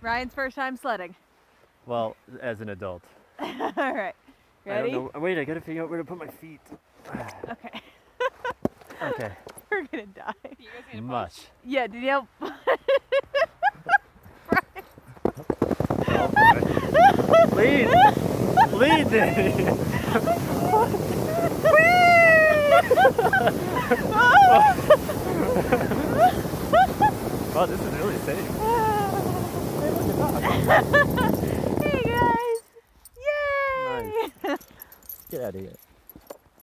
Ryan's first time sledding. Well, as an adult. All right. Ready? I don't know. Wait, I gotta figure out where to put my feet. Okay. Okay. We're gonna die. You guys gonna Much. Yeah, Danielle. Oh, boy. Lead! Lead, Danny! oh, this is really safe. hey guys! Yay! Get out of here.